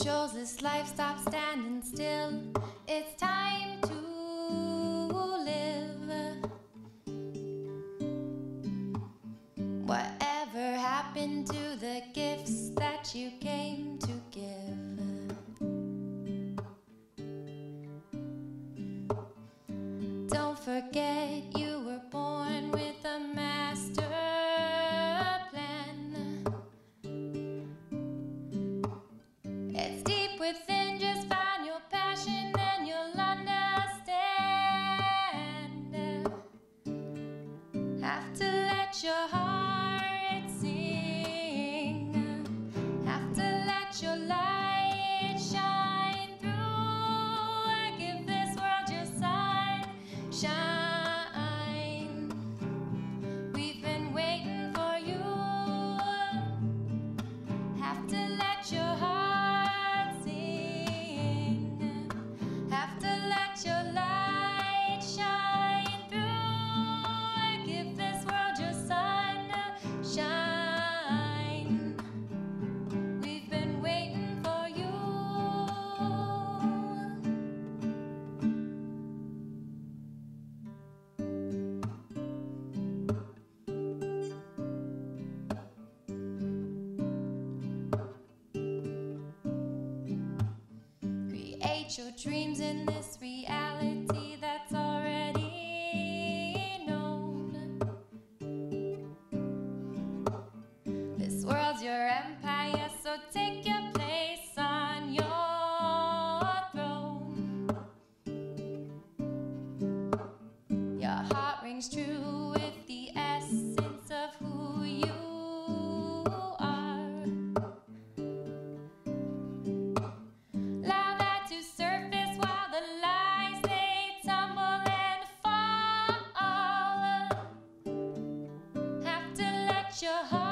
controls this life stop standing still. It's time to live. Whatever happened to the gifts that you came to give? Don't forget you your heart Your dreams in this reality that's already known. This world's your empire, so take your place on your throne. Your heart rings true your heart.